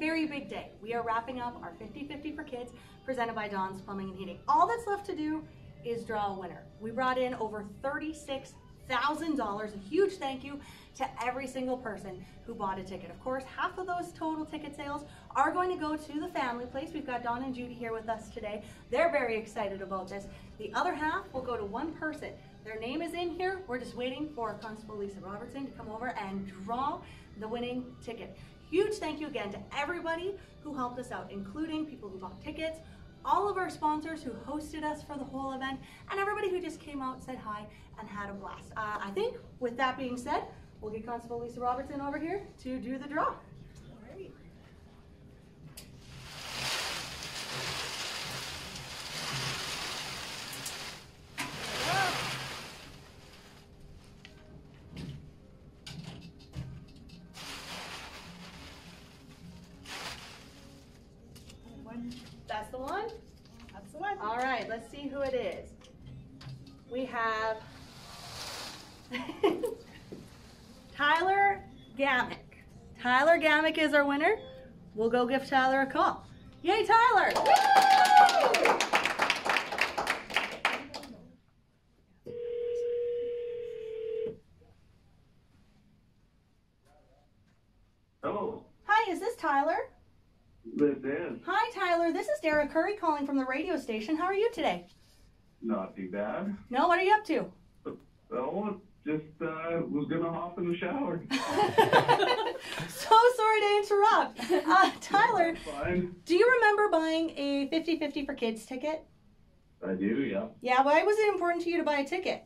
very big day. We are wrapping up our 50-50 for kids presented by Don's Plumbing and Heating. All that's left to do is draw a winner. We brought in over $36,000. A huge thank you to every single person who bought a ticket. Of course, half of those total ticket sales are going to go to the family place. We've got Don and Judy here with us today. They're very excited about this. The other half will go to one person. Their name is in here. We're just waiting for Constable Lisa Robertson to come over and draw the winning ticket. Huge thank you again to everybody who helped us out, including people who bought tickets, all of our sponsors who hosted us for the whole event, and everybody who just came out, said hi, and had a blast. Uh, I think with that being said, we'll get Constable Lisa Robertson over here to do the draw. That's the one? That's the one. All right, let's see who it is. We have Tyler Gammack. Tyler Gammack is our winner. We'll go give Tyler a call. Yay, Tyler! Hello, Hi, is this Tyler? Hi, Tyler. This is Derek Curry calling from the radio station. How are you today? not too bad. No, what are you up to? Oh, just uh, was gonna hop in the shower. so sorry to interrupt. Uh, Tyler, Fine. do you remember buying a 50 50 for kids ticket? I do, yeah. Yeah, why was it important to you to buy a ticket?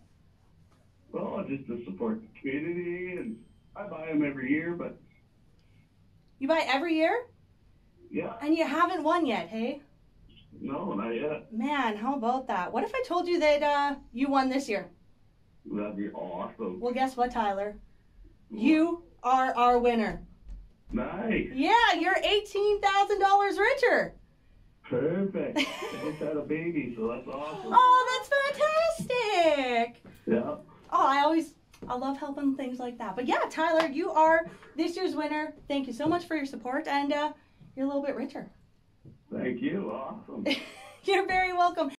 Well, just to support the community, and I buy them every year, but You buy every year yeah, and you haven't won yet, hey? no, not yet. Man, how about that? What if I told you that uh, you won this year? That'd be awesome. Well, guess what, Tyler? You are our winner. Nice. Yeah, you're $18,000 richer. Perfect. I just had a baby, so that's awesome. Oh, that's fantastic. Yeah. Oh, I always, I love helping things like that. But yeah, Tyler, you are this year's winner. Thank you so much for your support, and uh, you're a little bit richer. Thank you. Awesome. You're very welcome.